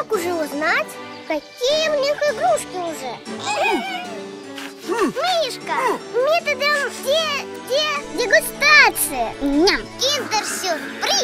как уже узнать, какие у них игрушки уже? Мишка, методом де, де, дегустации Ням. Киндер-сюрприз